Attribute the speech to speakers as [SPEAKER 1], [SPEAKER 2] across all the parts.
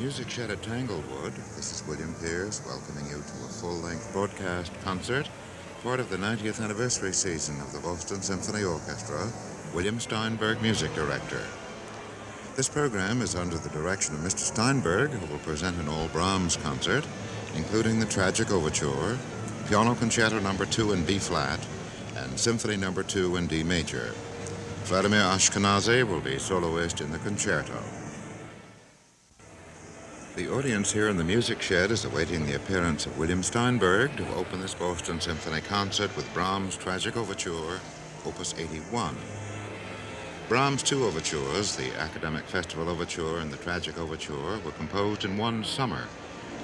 [SPEAKER 1] Music Shed at Tanglewood, this is William Pierce welcoming you to a full-length broadcast concert, part of the 90th anniversary season of the Boston Symphony Orchestra, William Steinberg, music director. This program is under the direction of Mr. Steinberg, who will present an all Brahms concert, including the Tragic Overture, Piano Concerto Number 2 in B-flat, and Symphony Number 2 in D major. Vladimir Ashkenazy will be soloist in the concerto. The audience here in the Music Shed is awaiting the appearance of William Steinberg to open this Boston Symphony concert with Brahms' Tragic Overture, Opus 81. Brahms' two overtures, the Academic Festival Overture and the Tragic Overture, were composed in one summer,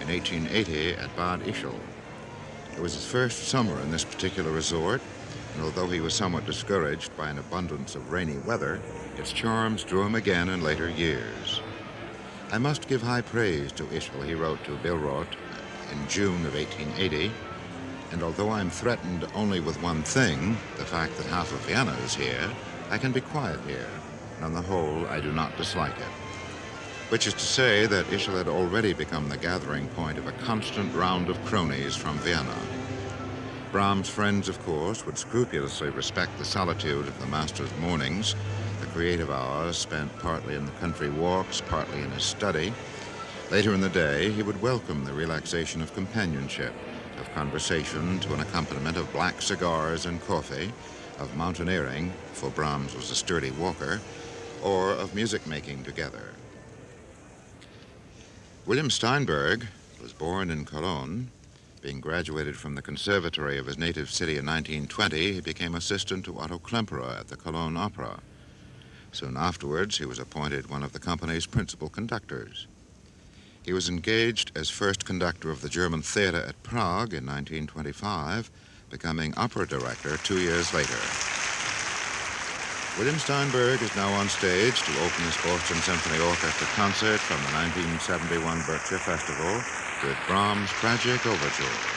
[SPEAKER 1] in 1880 at Bad Ischl. It was his first summer in this particular resort, and although he was somewhat discouraged by an abundance of rainy weather, its charms drew him again in later years. I must give high praise to Ischl, he wrote to Billroth in June of 1880. And although I'm threatened only with one thing, the fact that half of Vienna is here, I can be quiet here. And on the whole, I do not dislike it. Which is to say that Ischl had already become the gathering point of a constant round of cronies from Vienna. Brahms' friends, of course, would scrupulously respect the solitude of the master's mornings, creative hours spent partly in the country walks, partly in his study. Later in the day, he would welcome the relaxation of companionship, of conversation to an accompaniment of black cigars and coffee, of mountaineering, for Brahms was a sturdy walker, or of music making together. William Steinberg was born in Cologne. Being graduated from the conservatory of his native city in 1920, he became assistant to Otto Klemperer at the Cologne Opera. Soon afterwards, he was appointed one of the company's principal conductors. He was engaged as first conductor of the German Theater at Prague in 1925, becoming opera director two years later. William Steinberg is now on stage to open this Boston Symphony Orchestra concert from the 1971 Berkshire Festival with Brahms' Tragic Overture.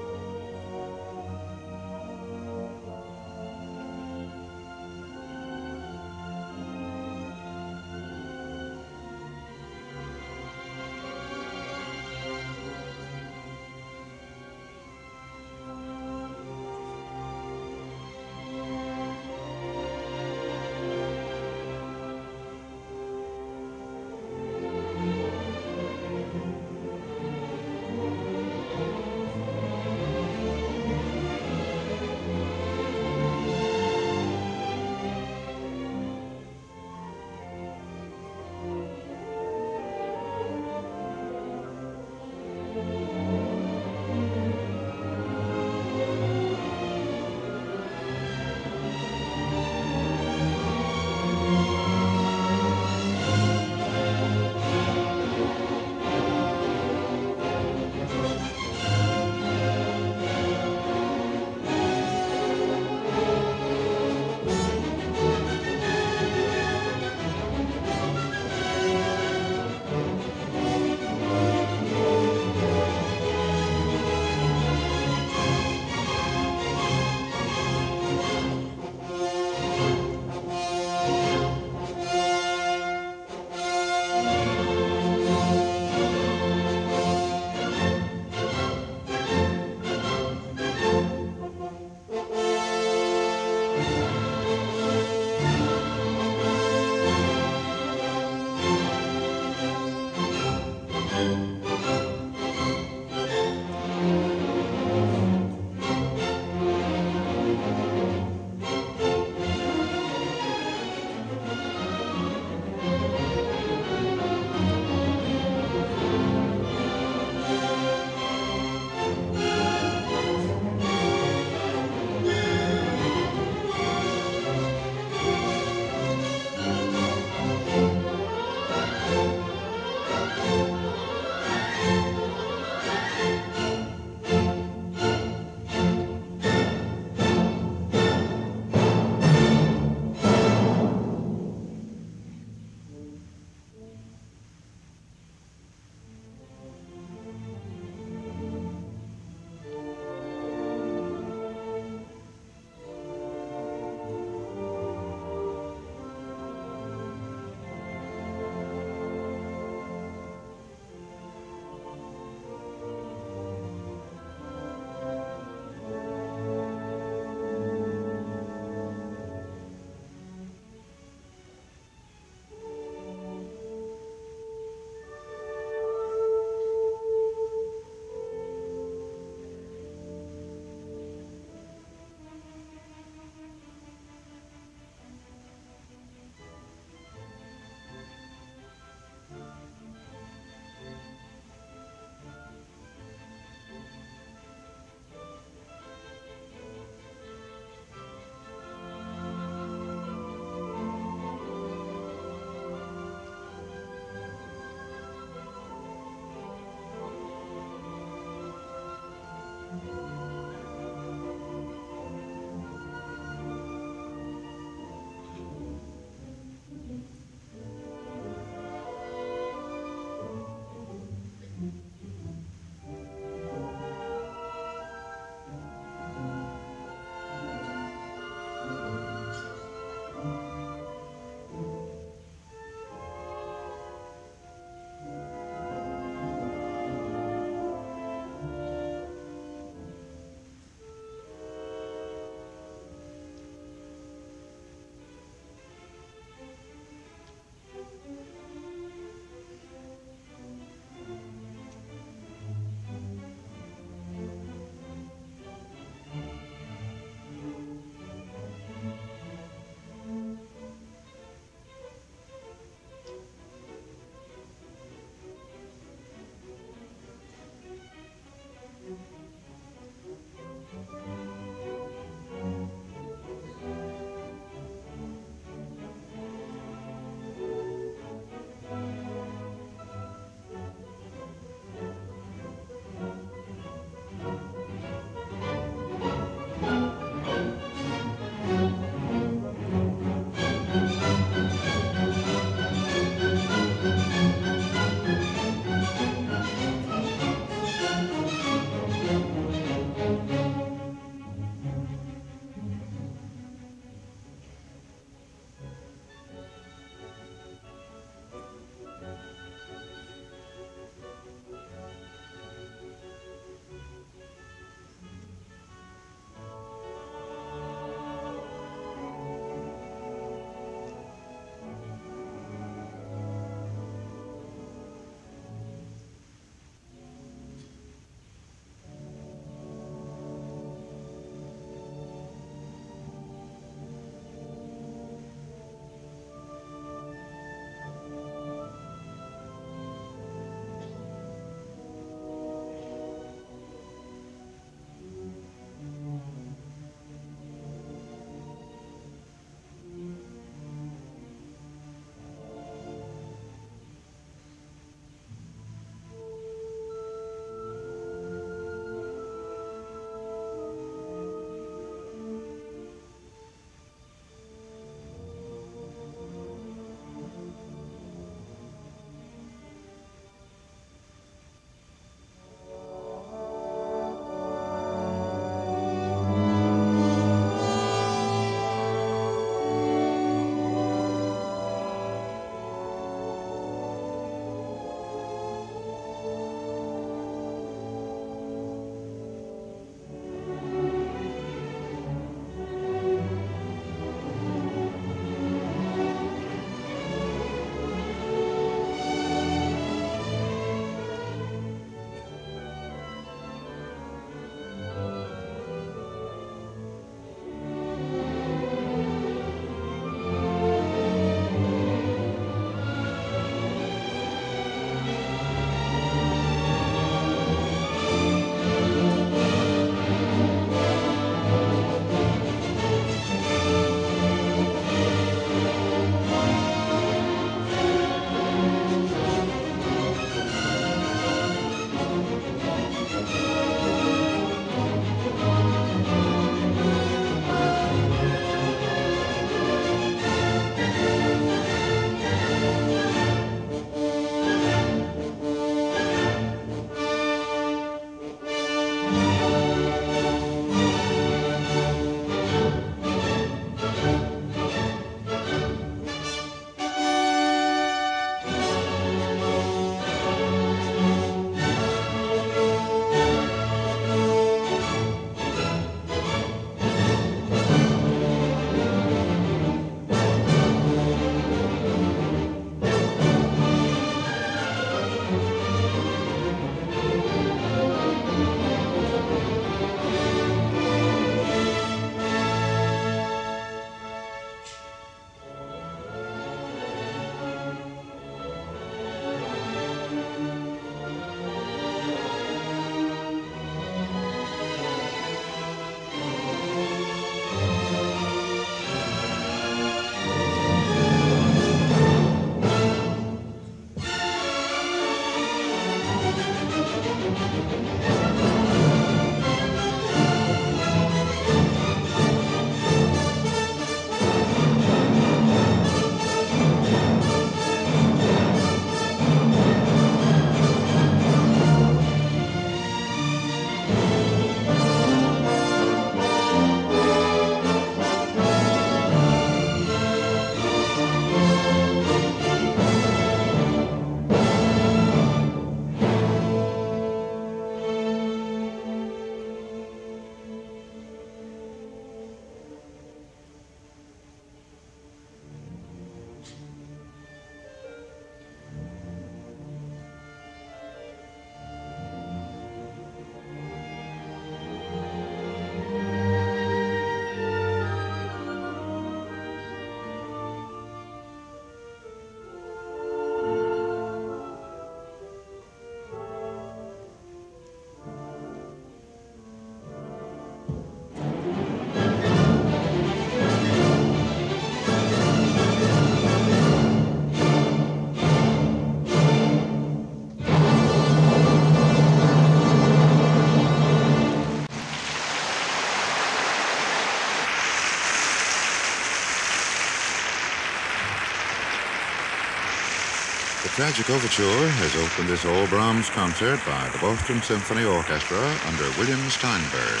[SPEAKER 1] Tragic Overture has opened this all Brahms concert by the Boston Symphony Orchestra under William Steinberg.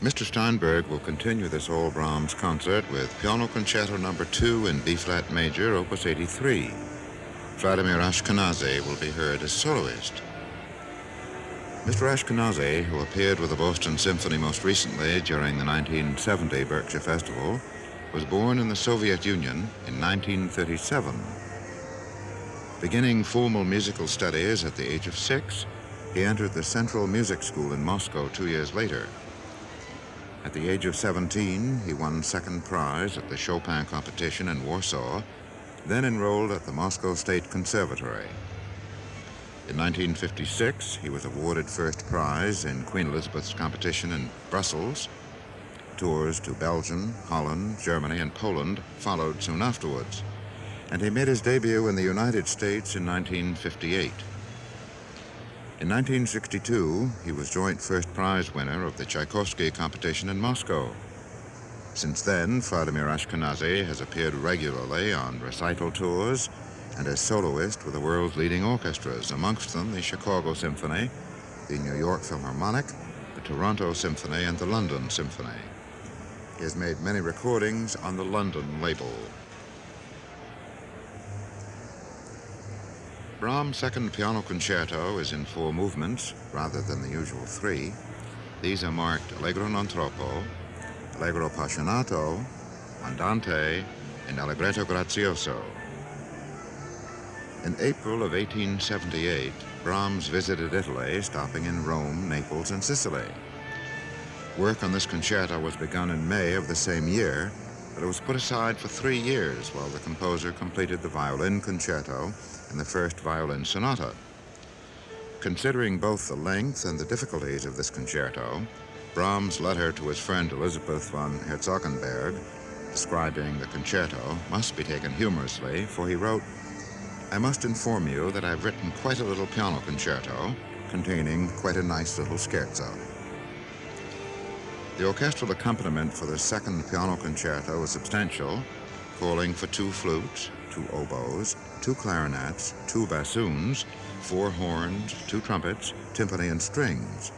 [SPEAKER 1] Mr. Steinberg will continue this all Brahms concert with Piano Concerto Number 2 in B-flat major, Opus 83. Vladimir Ashkenazy will be heard as soloist. Mr. Ashkenazy, who appeared with the Boston Symphony most recently during the 1970 Berkshire Festival, was born in the Soviet Union in 1937. Beginning formal musical studies at the age of six, he entered the Central Music School in Moscow two years later. At the age of 17, he won second prize at the Chopin competition in Warsaw, then enrolled at the Moscow State Conservatory. In 1956, he was awarded first prize in Queen Elizabeth's competition in Brussels. Tours to Belgium, Holland, Germany, and Poland followed soon afterwards, and he made his debut in the United States in 1958. In 1962, he was joint first prize winner of the Tchaikovsky competition in Moscow. Since then, Vladimir Ashkenazy has appeared regularly on recital tours and as soloist with the world's leading orchestras, amongst them the Chicago Symphony, the New York Philharmonic, the Toronto Symphony, and the London Symphony. He has made many recordings on the London label. Brahms' second piano concerto is in four movements rather than the usual three. These are marked Allegro non troppo, Allegro passionato, Andante, and Allegretto grazioso. In April of 1878, Brahms visited Italy, stopping in Rome, Naples, and Sicily. Work on this concerto was begun in May of the same year, but it was put aside for three years while the composer completed the violin concerto and the first violin sonata. Considering both the length and the difficulties of this concerto, Brahms' letter to his friend Elizabeth von Herzogenberg, describing the concerto, must be taken humorously, for he wrote, I must inform you that I've written quite a little piano concerto containing quite a nice little scherzo. The orchestral accompaniment for the second piano concerto was substantial, calling for two flutes, two oboes, two clarinets, two bassoons, four horns, two trumpets, timpani, and strings.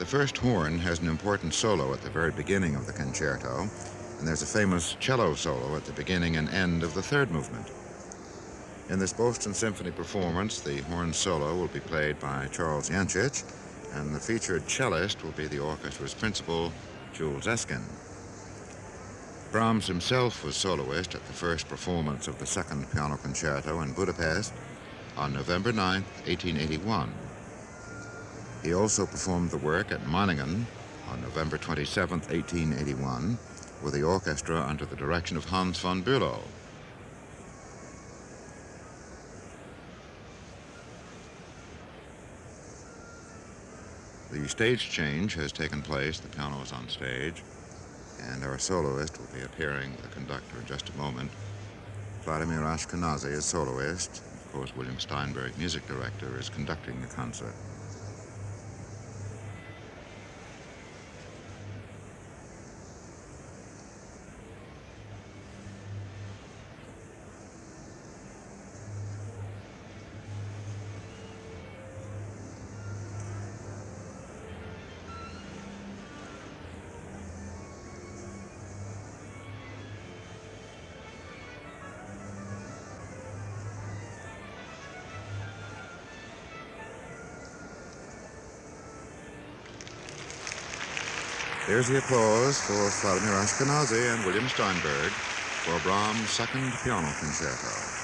[SPEAKER 1] The first horn has an important solo at the very beginning of the concerto, and there's a famous cello solo at the beginning and end of the third movement. In this Boston Symphony performance, the horn solo will be played by Charles Yancich, and the featured cellist will be the orchestra's principal, Jules Eskin. Brahms himself was soloist at the first performance of the second piano concerto in Budapest on November 9, 1881. He also performed the work at Meiningen on November 27, 1881, with the orchestra under the direction of Hans von Bülow. The stage change has taken place. The piano is on stage and our soloist will be appearing, the conductor, in just a moment. Vladimir Ashkenazy is soloist. Of course, William Steinberg, music director, is conducting the concert. There's the applause for Vladimir Ashkenazy and William Steinberg for Brahms' second piano concerto.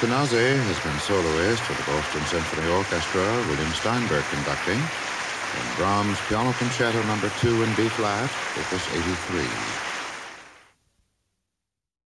[SPEAKER 1] Vladimir has been soloist for the Boston Symphony Orchestra, William Steinberg conducting, and Brahms Piano Concerto Number no. 2 in B-flat, Opus 83.